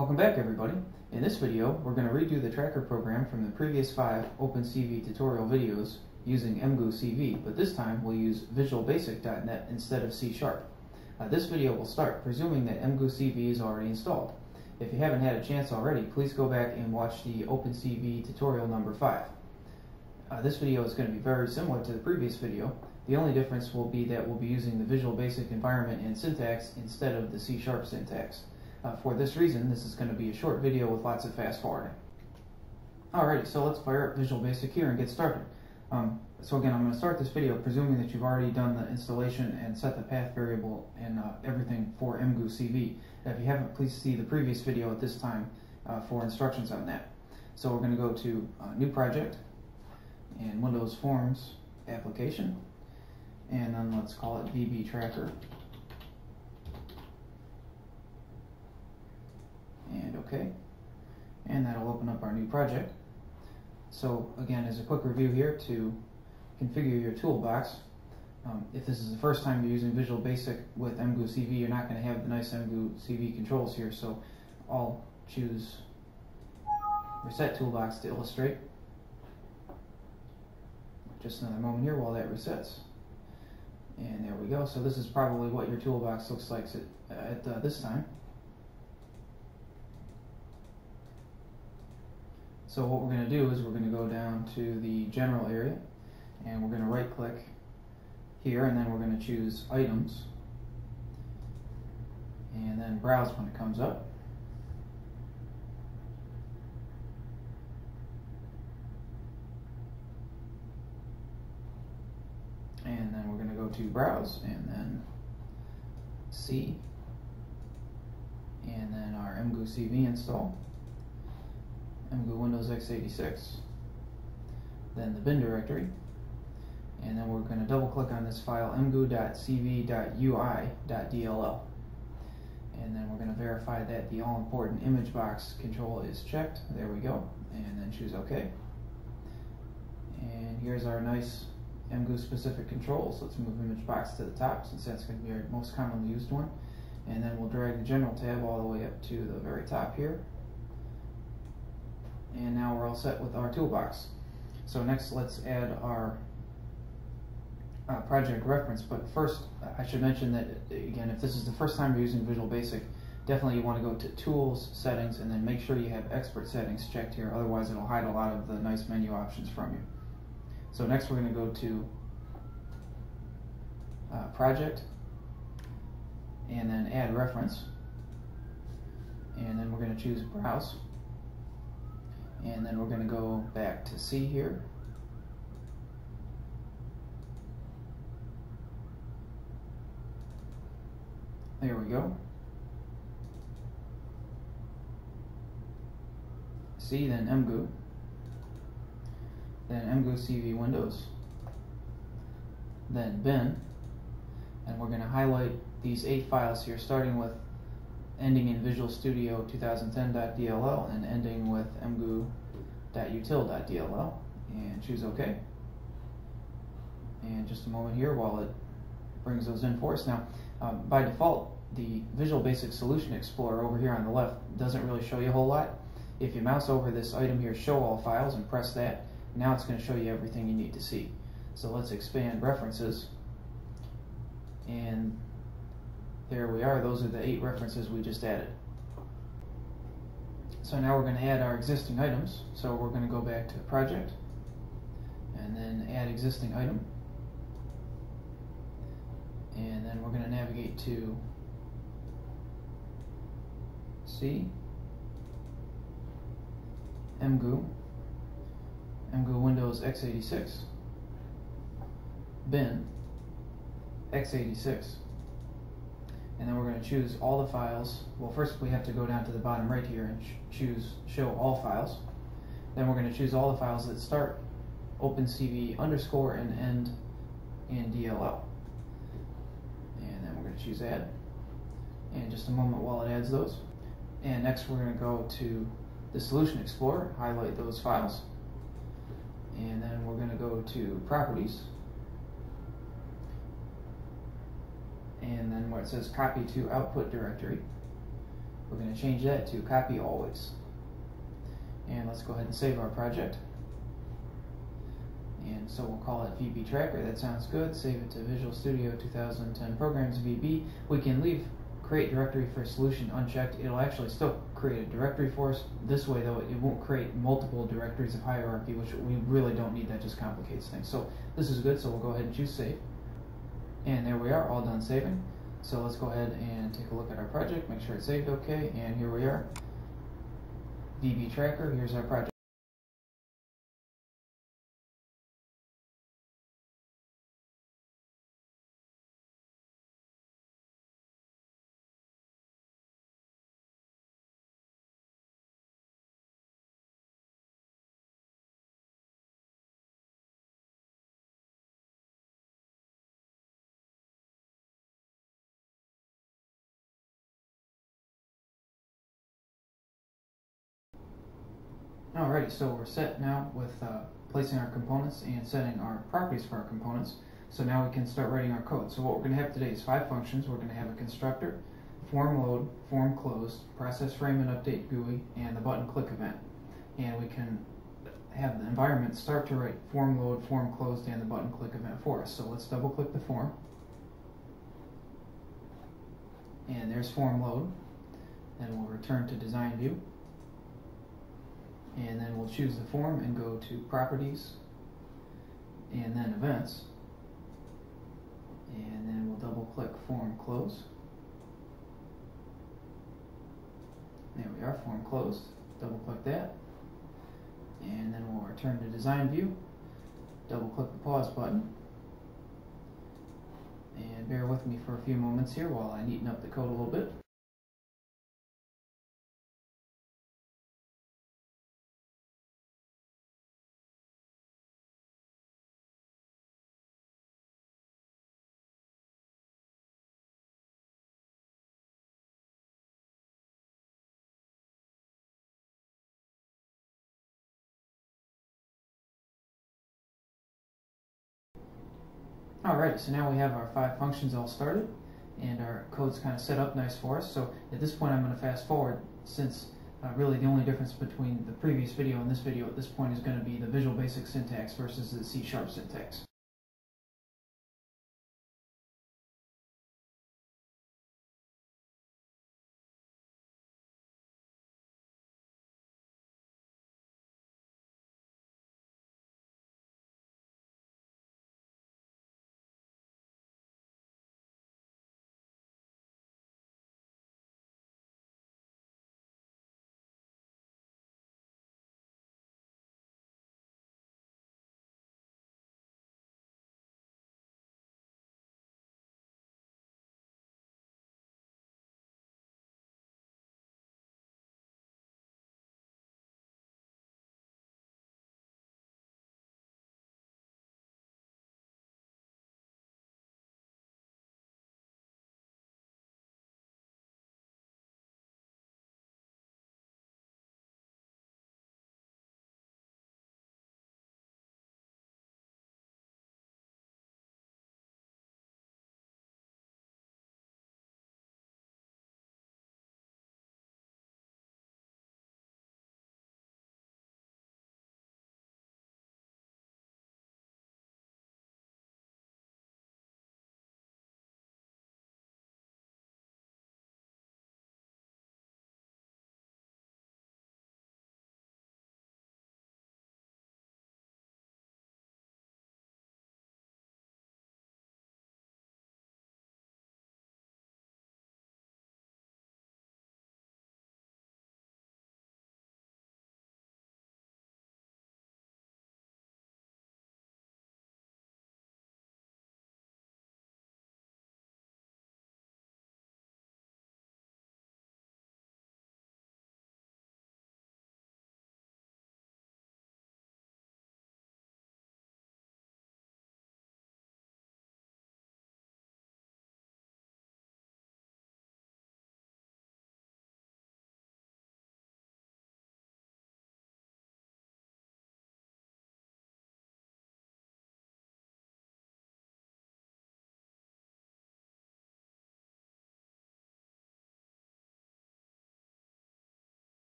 Welcome back everybody. In this video, we're going to redo the tracker program from the previous five OpenCV tutorial videos using Emgu CV, but this time we'll use VisualBasic.net instead of C Sharp. Uh, this video will start presuming that Emgu CV is already installed. If you haven't had a chance already, please go back and watch the OpenCV tutorial number 5. Uh, this video is going to be very similar to the previous video. The only difference will be that we'll be using the Visual Basic environment and syntax instead of the C Sharp syntax. Uh, for this reason, this is going to be a short video with lots of fast forwarding. Alrighty, so let's fire up Visual Basic here and get started. Um, so again, I'm going to start this video presuming that you've already done the installation and set the path variable and uh, everything for Emgu CV. If you haven't, please see the previous video at this time uh, for instructions on that. So we're going to go to uh, New Project and Windows Forms Application, and then let's call it VB Tracker. And OK. And that'll open up our new project. So again, as a quick review here to configure your toolbox, um, if this is the first time you're using Visual Basic with Emgu CV, you're not going to have the nice Emgu CV controls here, so I'll choose Reset Toolbox to illustrate. Just another moment here while that resets. And there we go. So this is probably what your toolbox looks like at, at uh, this time. So what we're going to do is we're going to go down to the general area and we're going to right click here and then we're going to choose items. And then browse when it comes up. And then we're going to go to browse and then C. And then our Emgu CV install Emgu Windows x86, then the bin directory, and then we're going to double click on this file Emgu.CV.UI.dll. And then we're going to verify that the all-important image box control is checked. There we go. And then choose OK. And here's our nice Emgu specific controls. Let's move image box to the top since that's going to be our most commonly used one. And then we'll drag the general tab all the way up to the very top here and now we're all set with our toolbox. So next let's add our uh, project reference, but first I should mention that again if this is the first time you're using Visual Basic definitely you want to go to tools settings and then make sure you have expert settings checked here otherwise it'll hide a lot of the nice menu options from you. So next we're going to go to uh, project and then add reference and then we're going to choose browse and then we're going to go back to C here. There we go. C, then Emgu. Then Emgu CV Windows. Then bin. And we're going to highlight these eight files here, starting with ending in Visual Studio 2010.dll and ending with Emgu.Util.dll and choose OK. And just a moment here while it brings those in for us. Now, um, by default, the Visual Basic Solution Explorer over here on the left doesn't really show you a whole lot. If you mouse over this item here, Show All Files, and press that, now it's going to show you everything you need to see. So let's expand References, and there we are. Those are the eight references we just added. So now we're going to add our existing items. So we're going to go back to Project and then add existing item. And then we're going to navigate to C, Emgu, Emgu Windows x86, bin, x86 and then we're going to choose all the files. Well, first we have to go down to the bottom right here and choose Show All Files. Then we're going to choose all the files that start OpenCV underscore and end in DLL. And then we're going to choose Add. And just a moment while it adds those. And next we're going to go to the Solution Explorer, highlight those files. And then we're going to go to Properties and then where it says copy to output directory, we're going to change that to copy always. And let's go ahead and save our project. And so we'll call it VB Tracker. That sounds good. Save it to Visual Studio 2010 Programs VB. We can leave create directory for solution unchecked. It'll actually still create a directory for us. This way though, it won't create multiple directories of hierarchy, which we really don't need. That just complicates things. So this is good. So we'll go ahead and choose save. And there we are, all done saving. So let's go ahead and take a look at our project, make sure it's saved okay, and here we are. VB Tracker, here's our project. Alrighty, so we're set now with uh, placing our components and setting our properties for our components. So now we can start writing our code. So what we're going to have today is five functions. We're going to have a constructor, form load, form closed, process frame and update GUI, and the button click event. And we can have the environment start to write form load, form closed, and the button click event for us. So let's double click the form. And there's form load. Then we'll return to design view and then we'll choose the form and go to properties and then events. And then we'll double click form close. There we are form closed. Double click that. And then we'll return to design view. Double click the pause button. And bear with me for a few moments here while I neaten up the code a little bit Alright, so now we have our five functions all started and our code's kind of set up nice for us. So at this point I'm going to fast forward since uh, really the only difference between the previous video and this video at this point is going to be the Visual Basic syntax versus the C-sharp syntax.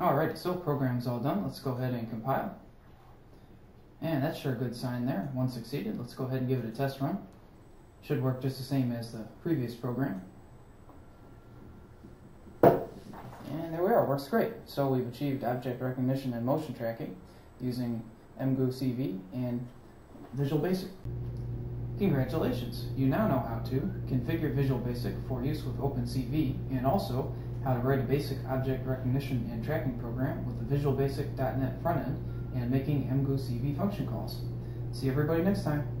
Alright, so program's all done. Let's go ahead and compile. And that's sure a good sign there. One succeeded. Let's go ahead and give it a test run. Should work just the same as the previous program. And there we are, works great. So we've achieved object recognition and motion tracking using Emgu CV and Visual Basic. Congratulations! You now know how to configure Visual Basic for use with OpenCV and also how to write a basic object recognition and tracking program with the Visual Basic.NET front end and making Emgu CV function calls. See everybody next time.